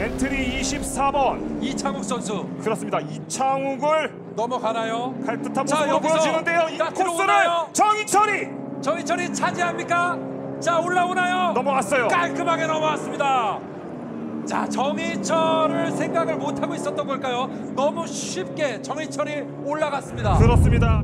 엔트리 24번 이창욱 선수 그렇습니다. 이창욱을 넘어가나요? 갈 듯한 자, 모습으로 여기서 보여지는데요. 이 자, 코스를 들어오나요? 정의철이 정의철이 차지합니까? 자 올라오나요? 넘어갔어요. 깔끔하게 넘어왔습니다. 자 정의철을 생각을 못 하고 있었던 걸까요? 너무 쉽게 정의철이 올라갔습니다. 그렇습니다.